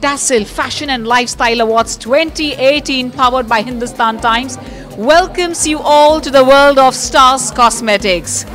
Tassil Fashion and Lifestyle Awards 2018 powered by Hindustan Times welcomes you all to the world of Stars Cosmetics.